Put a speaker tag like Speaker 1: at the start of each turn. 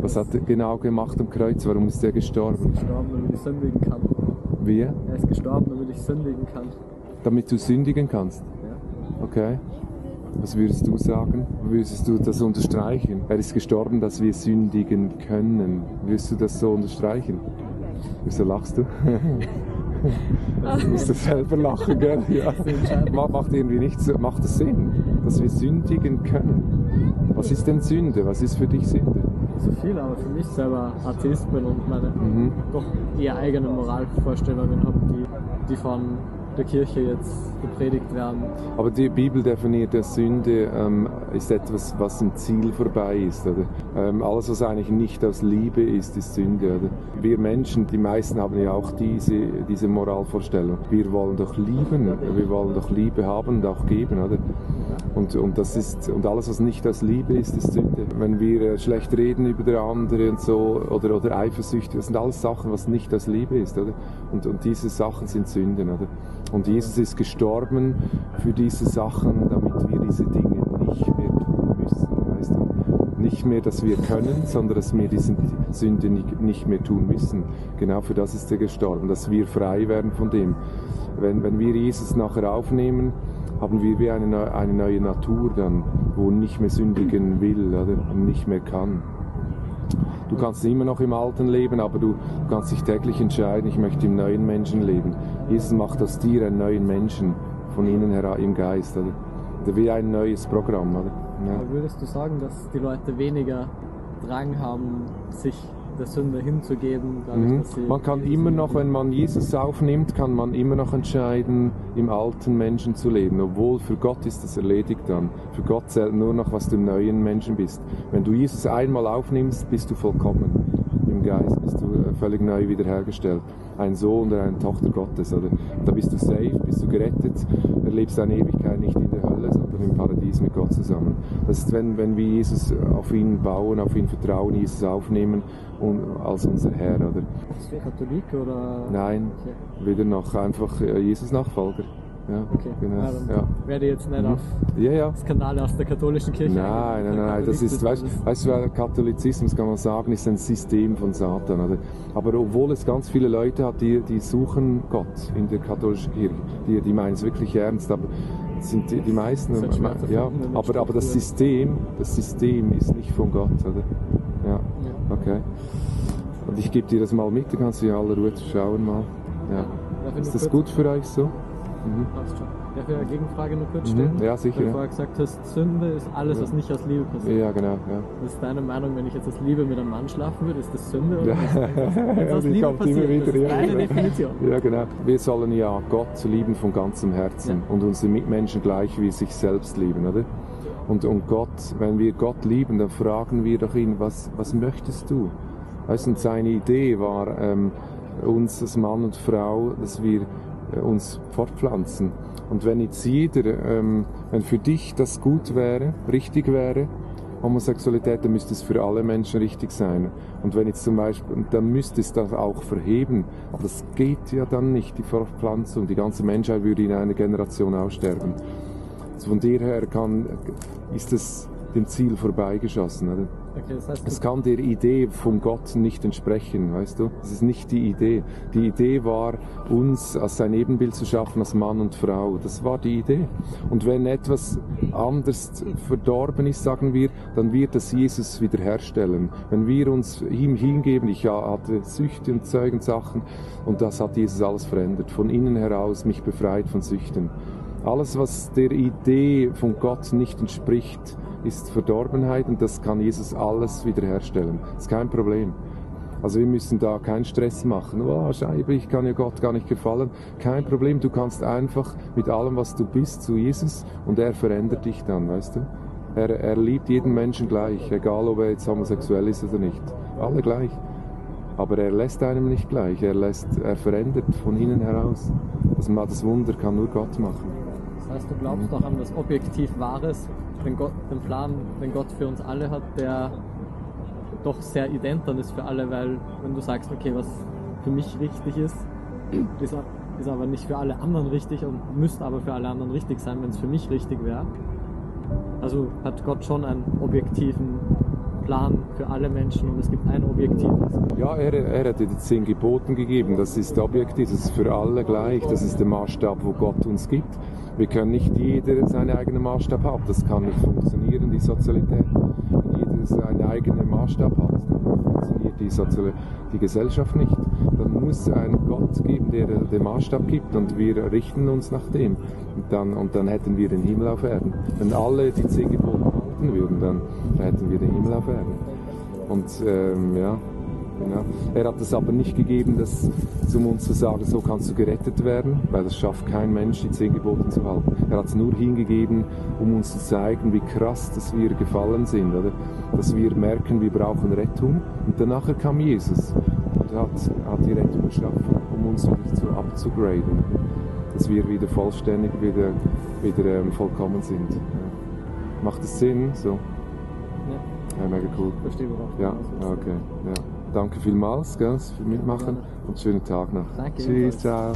Speaker 1: Was hat er genau gemacht am Kreuz? Warum ist er gestorben?
Speaker 2: gestorben, damit ich sündigen kann.
Speaker 1: Wie?
Speaker 2: Er ist gestorben, damit ich sündigen kann.
Speaker 1: Damit du sündigen kannst?
Speaker 2: Ja.
Speaker 1: Okay. Was würdest du sagen? Würdest du das unterstreichen? Er ist gestorben, dass wir sündigen können. Würdest du das so unterstreichen? Wieso lachst du? du musst du selber lachen, gell? Ja. Macht, macht irgendwie nichts, macht es Sinn, dass wir sündigen können. Was ist denn Sünde? Was ist für dich Sünde?
Speaker 2: So viel, aber für mich selber Atheist bin und meine
Speaker 1: Mhm.
Speaker 2: doch eher eigene Moralvorstellungen habe, die, die von der Kirche jetzt gepredigt werden.
Speaker 1: Aber die Bibel definiert, dass Sünde ähm, ist etwas, was im Ziel vorbei ist. Oder? Ähm, alles, was eigentlich nicht aus Liebe ist, ist Sünde. Oder? Wir Menschen, die meisten haben ja auch diese, diese Moralvorstellung. Wir wollen doch lieben, wir wollen doch Liebe haben und auch geben. Oder? Und, und, das ist, und alles, was nicht aus Liebe ist, ist Sünde. Wenn wir äh, schlecht reden über den anderen und so, oder, oder eifersüchtig, das sind alles Sachen, was nicht aus Liebe ist. Oder? Und, und diese Sachen sind Sünden. Oder? Und Jesus ist gestorben für diese Sachen, damit wir diese Dinge nicht mehr tun? Nicht mehr, dass wir können, sondern dass wir diese Sünde nicht, mehr tun müssen. Genau für das ist er gestorben, dass wir frei werden von dem. Wenn, wenn wir Jesus nachher aufnehmen, haben wir wie eine, eine neue Natur dann, wo nicht mehr sündigen will oder nicht mehr kann. Du kannst immer noch im Alten leben, aber du kannst dich täglich entscheiden, ich möchte im neuen Menschen leben. Jesus macht aus dir einen neuen Menschen, von innen heraus im Geist. Oder? Wie ein neues Programm. Oder? Ja.
Speaker 2: Würdest du sagen, dass die Leute weniger Drang haben, sich der Sünde hinzugeben? dadurch,
Speaker 1: Mhm. Man kann immer noch, wenn man Jesus aufnimmt, kann man immer noch entscheiden, im alten Menschen zu leben. Obwohl für Gott ist das erledigt dann. Für Gott zählt nur noch, was du im neuen Menschen bist. Wenn du Jesus einmal aufnimmst, bist du vollkommen. Im Geist bist du äh, völlig neu wiederhergestellt. Ein Sohn oder eine Tochter Gottes. Oder? Da bist du safe, bist du gerettet, erlebst deine Ewigkeit nicht in der Hölle, sondern im Paradies mit Gott zusammen. Das ist, wenn, wenn wir Jesus auf ihn bauen, auf ihn vertrauen, Jesus aufnehmen und als unser Herr. Oder?
Speaker 2: Bist du Katholik oder?
Speaker 1: Nein,
Speaker 2: Okay.
Speaker 1: wieder noch einfach äh, Jesus-Nachfolger. Ja,
Speaker 2: Okay.
Speaker 1: genau.
Speaker 2: Ja,
Speaker 1: Ja.
Speaker 2: werde jetzt nicht
Speaker 1: Mhm.
Speaker 2: auf
Speaker 1: ja, ja.
Speaker 2: Skandale aus der katholischen Kirche.
Speaker 1: Nein, nein, nein, das ist, weißt, weißt du, Katholizismus kann man sagen, ist ein System von Satan. Oder? Aber obwohl es ganz viele Leute hat, die, die suchen Gott in der katholischen Kirche, die, die meinen es wirklich ernst, aber sind die, die meisten, ja, aber, aber das. System, das System ist nicht von Gott, oder? Ja, okay. Und ich gebe dir das mal mit, dann kannst du in aller Ruhe schauen mal. Ja. Ist das gut für euch so? Mhm.
Speaker 2: Passt schon. Darf ich eine Gegenfrage nur kurz
Speaker 1: Mhm.
Speaker 2: stellen?
Speaker 1: Ja, sicher,
Speaker 2: Weil du
Speaker 1: ja.
Speaker 2: vorher gesagt hast, Sünde ist alles, was nicht aus Liebe passiert.
Speaker 1: Ja, genau. Ja.
Speaker 2: Was ist deine Meinung, wenn ich jetzt aus Liebe mit einem Mann schlafen würde? Ist das Sünde oder
Speaker 1: Ja.
Speaker 2: ist das aus Liebe passiert?
Speaker 1: wieder,
Speaker 2: das ist
Speaker 1: ja,
Speaker 2: deine
Speaker 1: genau.
Speaker 2: Definition.
Speaker 1: Ja, genau. Wir sollen ja Gott lieben von ganzem Herzen
Speaker 2: Ja.
Speaker 1: und unsere Mitmenschen gleich wie sich selbst lieben, oder? Und, und Gott, wenn wir Gott lieben, dann fragen wir doch ihn, was, was möchtest du? Weißt du, und seine Idee war, ähm, uns als Mann und Frau, dass wir uns fortpflanzen. Und wenn jetzt jeder, ähm, wenn für dich das gut wäre, richtig wäre, Homosexualität, dann müsste es für alle Menschen richtig sein. Und wenn jetzt zum Beispiel, dann müsste es das auch verheben. Aber das geht ja dann nicht, die Fortpflanzung. Die ganze Menschheit würde in einer Generation aussterben. Von der her kann, ist es dem Ziel vorbeigeschossen. Oder?
Speaker 2: Okay, das heißt,
Speaker 1: Es kann der Idee von Gott nicht entsprechen, weißt du? Es ist nicht die Idee. Die Idee war, uns als sein Ebenbild zu schaffen, als Mann und Frau. Das war die Idee. Und wenn etwas anders verdorben ist, sagen wir, dann wird das Jesus wiederherstellen. Wenn wir uns ihm hingeben, ich hatte Süchte und Zeug und Sachen, und das hat Jesus alles verändert. Von innen heraus mich befreit von Süchten. Alles, was der Idee von Gott nicht entspricht, ist Verdorbenheit und das kann Jesus alles wiederherstellen. Das ist kein Problem. Also wir müssen da keinen Stress machen. Oh, Scheibe, ich kann ja Gott gar nicht gefallen. Kein Problem, du kannst einfach mit allem, was du bist, zu Jesus und er verändert dich dann, weißt du? Er, er liebt jeden Menschen gleich, egal ob er jetzt homosexuell ist oder nicht. Alle gleich. Aber er lässt einem nicht gleich, er, lässt, er verändert von innen heraus. Das, das Wunder kann nur Gott machen.
Speaker 2: Heißt, du glaubst doch an das objektiv Wahres, den, Gott, den Plan, den Gott für uns alle hat, der doch sehr ident dann ist für alle, weil wenn du sagst, okay, was für mich richtig ist, ist, ist aber nicht für alle anderen richtig und müsste aber für alle anderen richtig sein, wenn es für mich richtig wäre. Also hat Gott schon einen objektiven Plan für alle Menschen und es gibt ein objektives.
Speaker 1: Ja, er, er hat die zehn Geboten gegeben. Das ist objektiv, das ist für alle gleich. Das ist der Maßstab, wo Gott uns gibt. Wir können nicht jeder seinen eigenen Maßstab haben. Das kann nicht funktionieren, die Sozialität. Wenn jeder seinen eigenen Maßstab hat, dann funktioniert die, Sozial die Gesellschaft nicht. Dann muss es einen Gott geben, der den Maßstab gibt und wir richten uns nach dem. Und dann, und dann hätten wir den Himmel auf Erden. Wenn alle die zehn Gebote halten würden, dann hätten wir den Himmel auf Erden. Und ähm, ja, Genau. Er hat es aber nicht gegeben, das, um uns zu sagen, so kannst du gerettet werden, weil das schafft kein Mensch, die zehn Gebote zu halten. Er hat es nur hingegeben, um uns zu zeigen, wie krass, dass wir gefallen sind, oder? Dass wir merken, wir brauchen Rettung. Und danach kam Jesus und hat, hat die Rettung geschaffen, um uns wieder zu upzugraden. Dass wir wieder vollständig, wieder, wieder ähm, vollkommen sind. Ja. Macht es Sinn? So.
Speaker 2: Ja.
Speaker 1: Ja, mega cool.
Speaker 2: Verstehe worauf du
Speaker 1: Ja, okay. Ja. Danke vielmals gell, für Mitmachen und schönen Tag noch.
Speaker 2: Danke,
Speaker 1: Tschüss, ciao.